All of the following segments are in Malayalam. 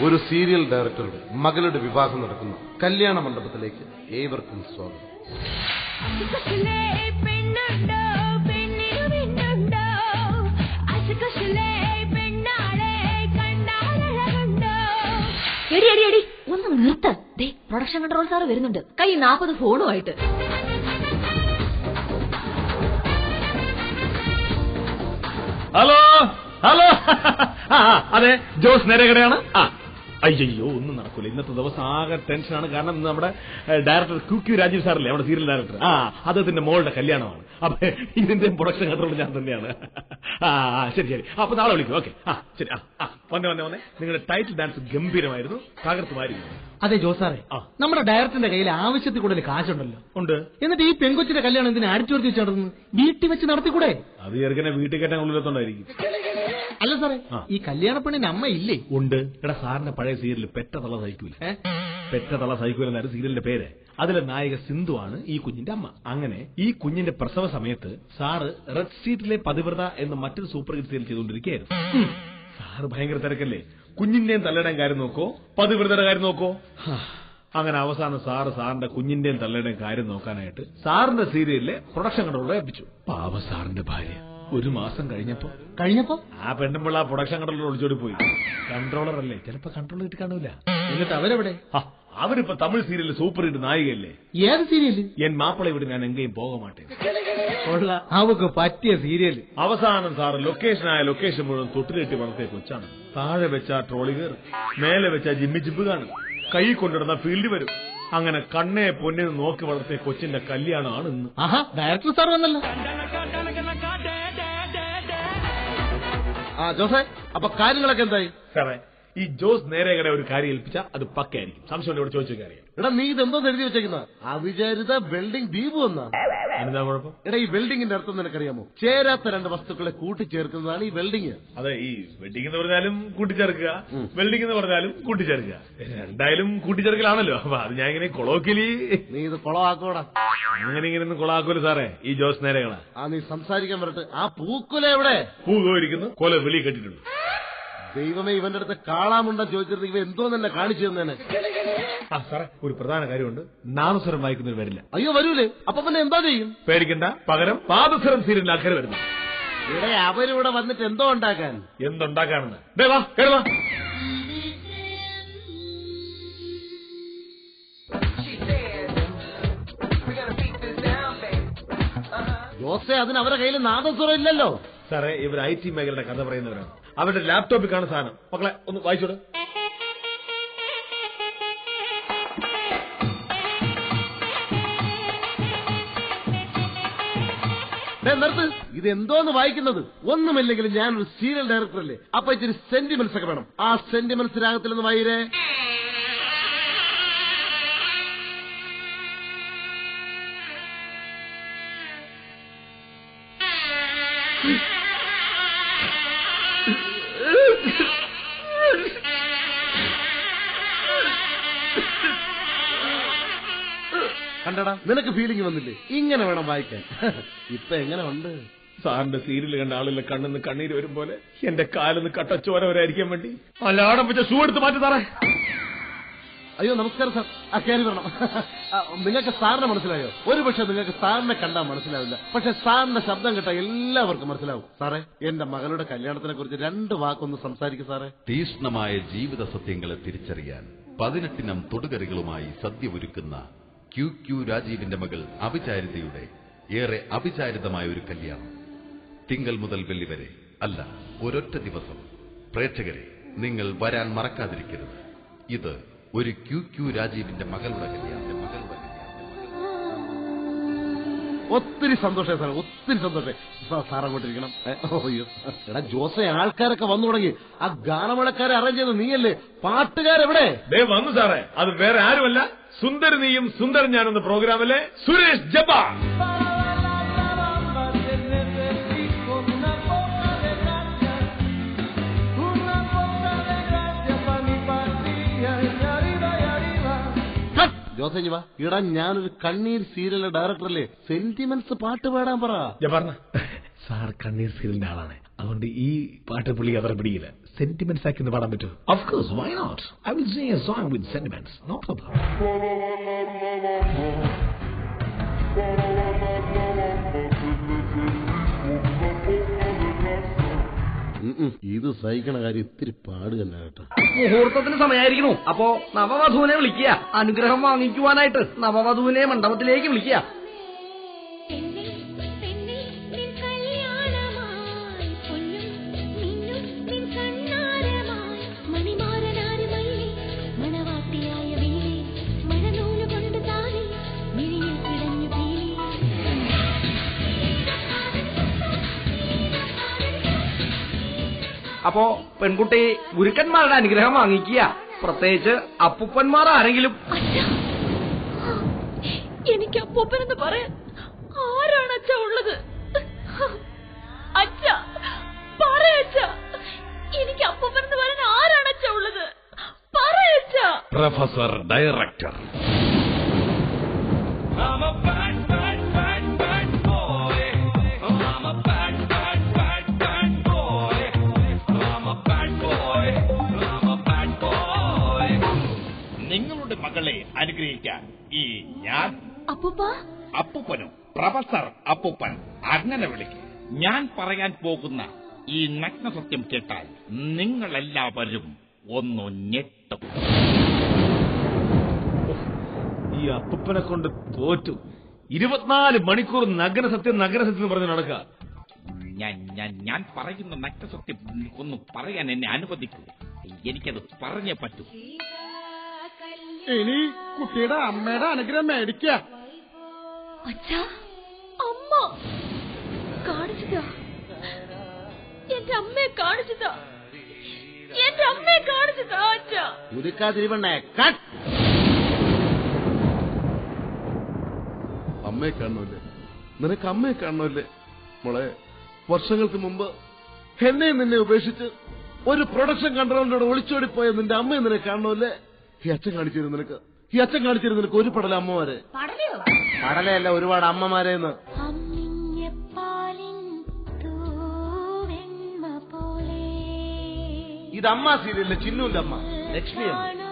ഒരു സീരിയൽ ഡയറക്ടറുടെ മകളുടെ വിവാഹം നടക്കുന്ന. കല്യാണ മണ്ഡപത്തിലേക്ക് ഏവർക്കും സ്വാഗതം. എടി എടി എടി ഒന്ന് നിർത്ത്. ദേ പ്രൊഡക്ഷൻ കൺട്രോൾ സാർ വരുന്നുണ്ട്. കൈ നാൽപ്പത് ഫോണുമായിട്ട്. Hello hello. അതെ ജോസ് നേരെ കടയാണ്. ആ അയ്യോ ഒന്നും നടക്കൂല. ഇന്നത്തെ ദിവസം ആകെ ടെൻഷനാണ് കാരണം ഇന്ന് നമ്മുടെ ഡയറക്ടർ ക്യു ക്യു രാജീവ് സാറല്ലേ? നമ്മുടെ സീരിയൽ ഡയറക്ടർ ആ അദ്ദേഹത്തിന്റെ മോളുടെ കല്യാണമാണ്. അപ്പൊ ഇതിന്റെ പ്രൊഡക്ഷൻ കൺട്രോൾ ഞാൻ തന്നെയാണ്. ആ ശരി ശരി. അപ്പൊ നാളെ വിളിക്കും. ഓക്കെ. ആ ശരി ആ വന്നെ വന്നെ വന്നെ. നിങ്ങളുടെ ടൈറ്റിൽ ഡാൻസ് ഗംഭീരമായിരുന്നു. തകർത്തുമായിരുന്നു. അതെ ജോസാറെ നമ്മുടെ ഡയറക്ടറിന്റെ കയ്യിൽ ആവശ്യത്തിൽ കൂടുതൽ കാശുണ്ടല്ലോ. ഉണ്ട്. എന്നിട്ട് ഈ പെങ്കൊച്ചിന്റെ കല്യാണം ഇതിനെ ആഡിറ്റോറിയത്തിൽ വെച്ചു നടന്നു വീട്ടിൽ വെച്ച് നടത്തിക്കൂടെ? അത് ചെറുക്കനെ വീട്ടിൽ കെട്ടാൻ ഉള്ളിലെത്തോണ്ടായിരിക്കും അല്ല സാറേ ഈ കല്യാണ പെണ്ണിന് അമ്മ ഇല്ലേ? ഉണ്ട്. എടാ സാറിന്റെ പഴയ സീരിയൽ പെറ്റ തള സഹിക്കൂല? പെറ്റ തള സഹിക്കൂല എന്നായിരുന്നു സീരിയലിന്റെ പേര്. അതിലെ നായിക സിന്ധു ആണ് ഈ കുഞ്ഞിന്റെ അമ്മ. അങ്ങനെ ഈ കുഞ്ഞിന്റെ പ്രസവ സമയത്ത് സാറ് റെഡ് സീറ്റിലെ പതിവ്രത എന്ന മറ്റൊരു സൂപ്പർ ഹിറ്റ് സീരിയൽ ചെയ്തുകൊണ്ടിരിക്കുകയായിരുന്നു. സാറ് ഭയങ്കര തിരക്കല്ലേ? കുഞ്ഞിന്റെയും തള്ളയുടെയും കാര്യം നോക്കോ? പതിവ്രതയുടെ കാര്യം നോക്കോ? അങ്ങനെ അവസാനം സാറ് സാറിന്റെ കുഞ്ഞിന്റെയും തള്ളയുടെയും കാര്യം നോക്കാനായിട്ട് സാറിന്റെ സീരിയലിലെ പ്രൊഡക്ഷൻ കൺട്രോളർ ഏൽപ്പിച്ചു. പാവ സാറിന്റെ ഭാര്യ. ഒരു മാസം കഴിഞ്ഞപ്പോ കഴിഞ്ഞപ്പോ? ആ പെണ്ണുമ്പിള്ള പ്രൊഡക്ഷൻ കൺട്രോളർ ഒളിച്ചോടി പോയി. കൺട്രോളർ അല്ലേ? ചിലപ്പോ കൺട്രോൾ കിട്ടി കാണൂല. എന്നിട്ട് അവരെവിടെ? അവരിപ്പോ തമിഴ് സീരിയലിൽ സൂപ്പർ ഹിറ്റ് നായികയല്ലേ? ഏത് സീരിയൽ എൻ മാപ്പിള ഇവിടെ ഞാൻ എങ്കിലും പോക മാട്ടേ. അവക്ക് പറ്റിയ സീരിയൽ അവസാനം സാറ് ലൊക്കേഷനായ ലൊക്കേഷൻ മുഴുവൻ തൊട്ടിലെട്ടി വളർത്തിയ കൊച്ചാണ്. താഴെ വെച്ച ട്രോളി കയറും മേലെ വെച്ച ജിമ്മി ജിബ് കാണും. കൈ കൊണ്ടിടുന്ന ഫീൽഡ് വരും. അങ്ങനെ കണ്ണെ പൊന്നിന് നോക്കി വളർത്തിയ കൊച്ചിന്റെ കല്യാണമാണ് ഇന്ന്. ഡയറക്ടർ സാർ വന്നല്ലോ. ആ ജോസേ അപ്പൊ കാര്യങ്ങളൊക്കെ എന്തായി? സാറേ ഈ ജോസ് നേരെ നേരെകടെ ഒരു കാര്യം ഏൽപ്പിച്ചാൽ അത് പക്കയായിരിക്കും. സംശയം ഇവിടെ ചോദിച്ചു കാര്യം. എടാ നീ ഇതെന്തോ എഴുതി വെച്ചേക്കുന്ന? അവിചാരിത ബിൽഡിംഗ് ദ്വീപ് എന്നാ എന്താ കുഴപ്പം? എടാ ഈ വെൽഡിങ്ങിന്റെ അർത്ഥം നിനക്കറിയാമോ? ചേരാത്ത രണ്ട് വസ്തുക്കളെ കൂട്ടിച്ചേർക്കുന്നതാണ് ഈ വെൽഡിങ്. അതെ ഈ വെഡിങ് എന്ന് പറഞ്ഞാലും കൂട്ടിച്ചേർക്കുക. വെൽഡിംഗ് എന്ന് പറഞ്ഞാലും കൂട്ടിച്ചേർക്കുക. രണ്ടായാലും കൂട്ടിച്ചേർക്കലാണല്ലോ. അപ്പൊ അത് ഞാൻ ഇങ്ങനെ കൊളോക്കലി. നീ ഇത് കൊളവാക്കോടാ. അങ്ങനെ ഇങ്ങനെ ഒന്നും കൊളാക്കൂല സാറേ. ഈ ജോസ് നേരെകളാ. ആ നീ സംസാരിക്കാൻ വരട്ടെ. ആ പൂക്കുല എവിടെ? പൂ പോയിരിക്കുന്നു കൊല വെളി കെട്ടിട്ടുണ്ട്. ദൈവമേ ഇവന്റെ അടുത്ത് കാളാമുണ്ടെന്ന് ചോദിച്ചിരുന്നെങ്കിൽ ഇവ എന്തോ തന്നെ കാണിച്ചു തന്നേനെ ആ സാറേ ഒരു പ്രധാന കാര്യമുണ്ട്. നാമസ്വരം വായിക്കുന്നവർ വരില്ല. അയ്യോ വരൂലേ. അപ്പൊ പിന്നെ എന്താ ചെയ്യും? പേടിക്കണ്ട. പകരം പാദസ്വരം സീരിയലിൽ ആൾക്കാർ വരുന്നു. ഇവിടെ അവരിവിടെ വന്നിട്ട് എന്തോ ഉണ്ടാക്കാൻ? എന്തുണ്ടാക്കാണെന്ന് ദേ വാ കേറി വാ. ജോസെ അതിന് അവരുടെ കയ്യിൽ നാദസ്വരം ഇല്ലല്ലോ. സാറേ ഇവർ ഐ ടി മേഖലയുടെ കഥ പറയുന്നവരാണ്. അവരുടെ ലാപ്ടോപ്പിൽ കാണുന്ന സാധനം. മക്കളെ ഒന്ന് വായിച്ചോട്. നിർത്ത്. ഇത് എന്തോന്ന് വായിക്കുന്നത്? ഒന്നുമില്ലെങ്കിലും ഞാനൊരു സീരിയൽ ഡയറക്ടർ അല്ലേ? അപ്പൊ ഇച്ചിരി സെന്റിമെന്റ്സ് ഒക്കെ വേണം. ആ സെന്റിമെന്റ്സ് രാഗത്തിൽ ഒന്ന് വായിരേ കണ്ടടാ നിനക്ക് ഫീലിംഗ് വന്നില്ലേ? ഇങ്ങനെ വേണം വായിക്കാൻ. ഇപ്പൊ എങ്ങനെ ഉണ്ട് സാറിന്റെ സീരിയൽ കണ്ട ആളുകളുടെ കണ്ണിന്ന് കണ്ണീര് വരും പോലെ എന്റെ കാലിന്ന് കട്ടച്ചോര വരായിരിക്കാൻ വേണ്ടി? അല്ലാടം വെച്ച ഷൂ എടുത്ത് മാറ്റി സാറേ. അയ്യോ നമസ്കാരം സാർ. ആ കയറി വരണം. നിങ്ങൾക്ക് സാറിനെ മനസ്സിലായോ? ഒരു പക്ഷെ നിങ്ങൾക്ക് സാറിനെ കണ്ടാൽ മനസ്സിലാവില്ല. പക്ഷെ സാറിന്റെ ശബ്ദം കേട്ടാൽ എല്ലാവർക്കും മനസ്സിലാവും. സാറേ എന്റെ മകളുടെ കല്യാണത്തിനെ കുറിച്ച് രണ്ട് വാക്കൊന്ന് സംസാരിക്കും സാറേ. തീഷ്ണമായ ജീവിത സത്യങ്ങളെ തിരിച്ചറിയാൻ പതിനെട്ടിനം തൊടുകറികളുമായി സദ്യ ഒരുക്കുന്ന ക്യു ക്യു രാജീവിന്റെ മകൾ അഭിചാരിതയുടെ ഏറെ അഭിചാരിതമായ ഒരു കല്യാണം. തിങ്കൾ മുതൽ വെള്ളി വരെ അല്ല ഒരൊറ്റ ദിവസം. പ്രേക്ഷകരെ നിങ്ങൾ വരാൻ മറക്കാതിരിക്കരുത്. ഇത് ഒരു ക്യു ക്യു രാജീവിന്റെ മകളുടെ കല്യാണം മകളുടെ കല്യാണം ഒത്തിരി സന്തോഷം സാറേ ഒത്തിരി സന്തോഷം. സാർ അങ്ങോട്ടിരിക്കണം. എടാ ജോസെ ആൾക്കാരൊക്കെ വന്നു തുടങ്ങി. ആ ഗാനമേളക്കാരെ അറേഞ്ച് ചെയ്ത് നീയല്ലേ? പാട്ടുകാരെവിടെ? ദേ വന്നു സാറേ. അത് വേറെ ആരുമല്ല. സുന്ദർ നീയും സുന്ദർ ഞാനെന്ന പ്രോഗ്രാമിലെ സുരേഷ് ജബ ജോസെ ഇഞ്ഞി വാ. ഇടാ ഞാനൊരു കണ്ണീർ സീരിയലിലെ ഡയറക്ടറല്ലേ. സെന്റിമെന്റ്സ് പാട്ട് പാടാൻ പറ. ഞാൻ പറഞ്ഞ സാർ കണ്ണീർ സീരിയലിന്റെ ആളാണ്. അതുകൊണ്ട് ഈ പാട്ട് പുള്ളി അത്ര പിടിയില്ല സെന്റിമെന്റ്സ് ആക്കി ഒന്ന് പാടാൻ പറ്റുമോ of course why not I will sing a song with sentiments no problem ഇത് സഹിക്കണ കാര്യം ഇത്തിരി പാട് തന്നെ കേട്ടോ. മുഹൂർത്തത്തിന് സമയമായിരിക്കണു അപ്പോ നവവധുവിനെ വിളിക്കുക. അനുഗ്രഹം വാങ്ങിക്കുവാനായിട്ട് നവവധുവിനെ മണ്ഡപത്തിലേക്ക് വിളിക്കുക. അപ്പോ പെൺകുട്ടി ഗുരുക്കന്മാരുടെ അനുഗ്രഹം വാങ്ങിക്കുക. പ്രത്യേകിച്ച് അപ്പൂപ്പന്മാർ ആരെങ്കിലും. എനിക്ക് അപ്പൂപ്പൻ എന്ന് പറയാൻ ആരാണ് അച്ഛ ഉള്ളത്? അച്ഛ പറയച്ച എനിക്ക് അപ്പൂപ്പനെന്ന് പറയാൻ ആരാണ് അച്ഛ ഉള്ളത്? പറയച്ച പ്രൊഫസർ ഡയറക്ടർ. മകളെ അനുഗ്രഹിക്കാൻ ഈ ഞാൻ അപ്പൂപ്പ. അപ്പൂപ്പനും പ്രൊഫസർ അപ്പൂപ്പൻ അങ്ങനെ വിളിക്കും. ഞാൻ പറയാൻ പോകുന്ന ഈ നഗ്ന സത്യം കേട്ടാൽ നിങ്ങളെല്ലാവരും ഒന്ന് ഞെട്ടും. ഈ അപ്പൂപ്പനെ കൊണ്ട് തോറ്റു. ഇരുപത്തിനാല് മണിക്കൂർ നഗ്നസത്യം സത്യം നഗര സത്യം എന്ന് പറഞ്ഞ് നടക്കുക. ഞാൻ ഞാൻ ഞാൻ പറയുന്ന നഗ്നസത്യം ഒന്ന് പറയാൻ എന്നെ അനുവദിക്കൂ. എനിക്കത് പറഞ്ഞേ പറ്റൂ. ഇനി കുട്ടിയുടെ അമ്മയുടെ അനുഗ്രഹം മേടിക്കുക. അച്ഛാ അമ്മ. കാണിച്ചതാ. എന്റെ അമ്മയെ കാണിച്ചതാ. എന്റെ അമ്മയെ കാണിച്ചതാ അച്ഛാ. കട്ട് അമ്മയെ കാണണമല്ലേ? നിനക്ക് അമ്മയെ കാണണമല്ലേ? മോളെ വർഷങ്ങൾക്ക് മുമ്പ് എന്നെ നിന്നെ ഉപേക്ഷിച്ച് ഒരു പ്രൊഡക്ഷൻ കൺട്രോളിനോട് ഒളിച്ചോടിപ്പോയ നിന്റെ അമ്മയെ നിന്നെ കാണണമല്ലേ? ഈ അച്ഛൻ കാണിച്ചിരുന്നു നിനക്ക്. ഈ അച്ഛൻ കാണിച്ചിരുന്നു നിനക്ക് ഒരു പടല അമ്മമാരെ. പടലയല്ല ഒരുപാട് അമ്മമാരെന്ന് ഇത് അമ്മ സീരിയലിലെ ചിന്നുവിന്റെ അമ്മ ലക്ഷ്മി അമ്മ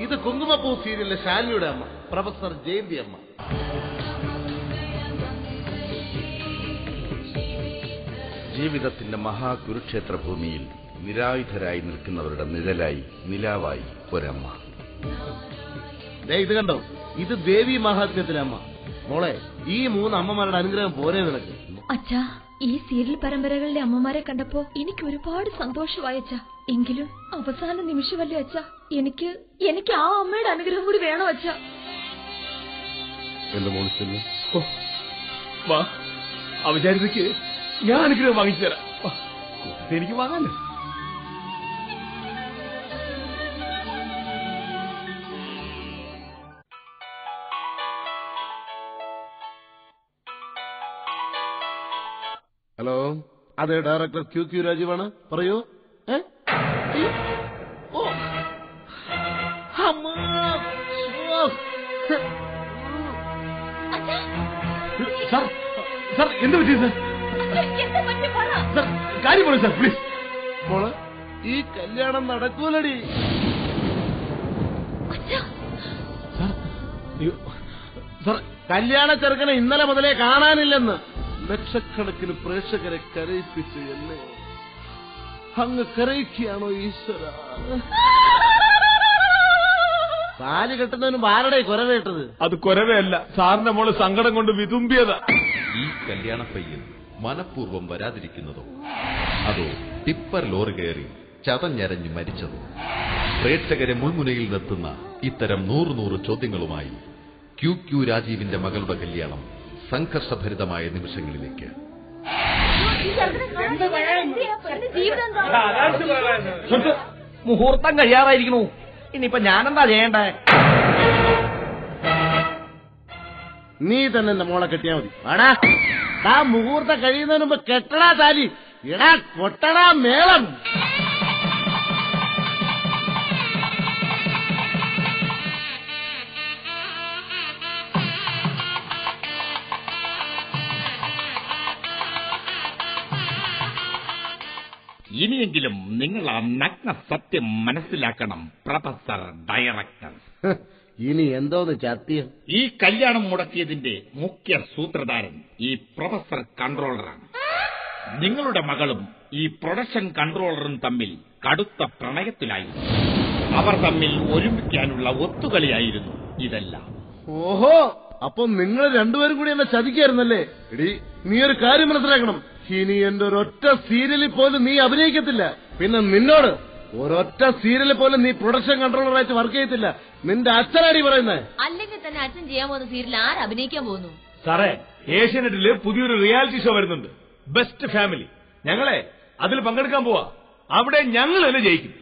ഇത് കുങ്കുമപ്പൂ സീരിയലിലെ ശാലിയുടെ അമ്മ പ്രൊഫസർ ജയന്തി അമ്മ. ജീവിതത്തിന്റെ മഹാകുരുക്ഷേത്ര ഭൂമിയിൽ നിരായുധരായി നിൽക്കുന്നവരുടെ നിഴലായി നിലാവായി ഒരമ്മ. ദേ ഇത് കണ്ടോ? ഇത് ദേവി മഹാത്മ്യത്തിലെ അമ്മ. മോളെ ഈ മൂന്ന് അമ്മമാരുടെ അനുഗ്രഹം പോരെ നിനക്ക്. അച്ഛാ ഈ സീരിയൽ പരമ്പരകളിലെ അമ്മമാരെ കണ്ടപ്പോ എനിക്ക് ഒരുപാട് സന്തോഷമായി അച്ഛാ. എങ്കിലും അവസാന നിമിഷമല്ലേ അച്ഛാ. എനിക്ക് എനിക്ക് ആ അമ്മയുടെ അനുഗ്രഹം കൂടി വേണോ അച്ഛ. എന്റെ മോളിൽ ചെന്ന് വാ. അവചാരിതയ്ക്ക് ഞാൻ അനുഗ്രഹം വാങ്ങിച്ചു തരാം എനിക്ക് വാങ്ങാനോ ഹലോ അതെ ഡയറക്ടർ ക്യു ക്യു രാജീവാണ്. പറയൂ. ഏ? സാർ സാർ എന്ത് പറ്റി സാർ? എന്താ പറ്റി പറ സാർ കാര്യം പറയൂ സാർ പ്ലീസ് മോളെ ഈ കല്യാണം നടക്കൂലടി. അച്ഛാ സാർ അയ്യോ സാർ. കല്യാണ ചെറുക്കനെ ഇന്നലെ മുതലേ കാണാനില്ലെന്ന് ലക്ഷക്കണക്കിന് പ്രേക്ഷകരെ കരയിപ്പിച്ചു എന്നെ അങ്ങ് കരയിക്കുകയാണോ ഈശ്വര? താലി കെട്ടുന്നതിന് ആരുടെ കുരവേട്ടത് അത് കുരവയല്ല. സാറിന്റെ മോൾ സങ്കടം കൊണ്ട് വിതുമ്പിയതാ. ഈ കല്യാണ പയ്യൻ മനഃപൂർവം വരാതിരിക്കുന്നതോ? അതോ ടിപ്പർ ലോറി കയറി ചതഞ്ഞരഞ്ഞ് മരിച്ചതോ? പ്രേക്ഷകരെ മുൾമുനയിൽ നിർത്തുന്ന ഇത്തരം നൂറ് നൂറ് ചോദ്യങ്ങളുമായി ക്യു ക്യു രാജീവിന്റെ മകളുടെ കല്യാണം സംഘർഷഭരിതമായ നിമിഷങ്ങളിലേക്ക്. മുഹൂർത്തം കഴിയാറായിരിക്കണു. ഇനിയിപ്പൊ ഞാനെന്താ ചെയ്യണ്ടേ? നീ തന്നെ എന്റെ മോളെ കെട്ടിയാ മതി. വാടാ. ആ മുഹൂർത്തം കഴിയുന്നതിന് മുമ്പ് കെട്ടടാ താലി. ഇടാ കൊട്ടടാ മേളം. ഇനിയെങ്കിലും നിങ്ങൾ ആ നഗ്ന സത്യം മനസ്സിലാക്കണം പ്രൊഫസർ ഡയറക്ടർ. ഇനി എന്തോന്ന് ചത്യം ഈ കല്യാണം മുടക്കിയതിന്റെ മുഖ്യ സൂത്രധാരൻ ഈ പ്രൊഫസർ കൺട്രോളറാണ്. നിങ്ങളുടെ മകളും ഈ പ്രൊഡക്ഷൻ കൺട്രോളറും തമ്മിൽ കടുത്ത പ്രണയത്തിലായി അവർ തമ്മിൽ ഒരുമിക്കാനുള്ള ഒത്തുകളിയായിരുന്നു ഇതെല്ലാം. ഓഹോ അപ്പൊ നിങ്ങൾ രണ്ടുപേരും കൂടി എന്നെ ചതിക്കായിരുന്നല്ലേ എടി നീ ഒരു കാര്യം മനസ്സിലാക്കണം. ഇനി എന്റെ ഒരൊറ്റ സീരിയലിൽ പോലും നീ അഭിനയിക്കത്തില്ല. പിന്നെ നിന്നോട് ഒരൊറ്റ സീരിയലിൽ പോലും നീ പ്രൊഡക്ഷൻ കൺട്രോളറായിട്ട് വർക്ക് ചെയ്യത്തില്ല. നിന്റെ അച്ഛനാടി പറയുന്നത് അല്ലെങ്കിൽ തന്നെ അച്ഛൻ ചെയ്യാൻ പോകുന്ന സീരിയൽ ആര് അഭിനയിക്കാൻ പോകുന്നു? സാറേ ഏഷ്യനെറ്റിൽ പുതിയൊരു റിയാലിറ്റി ഷോ വരുന്നുണ്ട്. Best family. ഞങ്ങളെ അതിൽ പങ്കെടുക്കാൻ പോവാ. അവിടെ ഞങ്ങൾ തന്നെ ജയിക്കും